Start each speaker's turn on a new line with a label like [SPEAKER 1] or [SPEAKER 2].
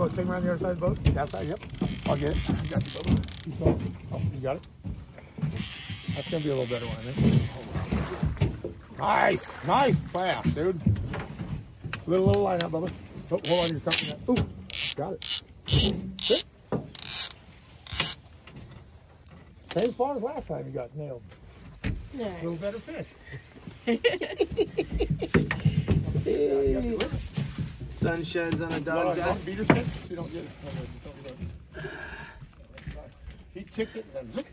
[SPEAKER 1] boat swing around the other side of the boat?
[SPEAKER 2] That side, yep. I'll get it. I got you, Bubba.
[SPEAKER 1] Oh, you got it? That's going to be a little better one, I think.
[SPEAKER 2] Nice. Nice class, dude.
[SPEAKER 1] Little, little line out, Bubba. Oh, hold on, you're coming. Ooh, got it. Sit. Same spot as last time you got nailed. A little better fish.
[SPEAKER 3] Sun shines on a dog's
[SPEAKER 1] you
[SPEAKER 3] ass.
[SPEAKER 1] want beater stick? You don't get it. No, no, you don't get it. He ticked it and then zoop.